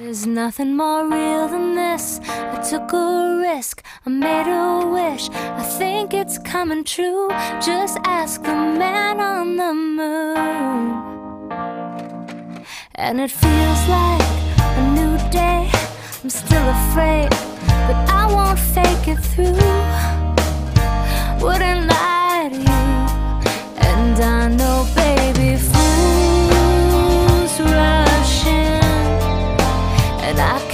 There's nothing more real than this. I took a risk, I made a wish. I think it's coming true. Just ask the man on the moon. And it feels like a new day. I'm still afraid, but I won't fake it through. tak